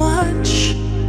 much.